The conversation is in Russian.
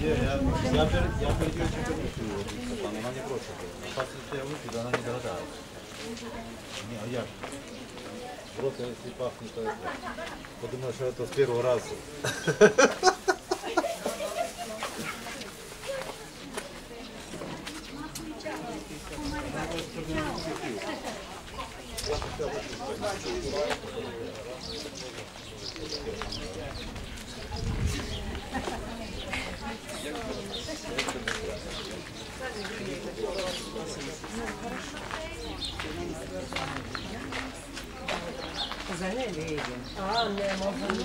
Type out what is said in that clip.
я, я, пер- я перейду очень комиссию, Степан, она не. Опасно, что я выпью, она не дорогая. Не, а я ж. Просто если пахнет, то это. Подумаю, что это с первого раза. За не Zanelli. Ah, ne, ma ho fatto.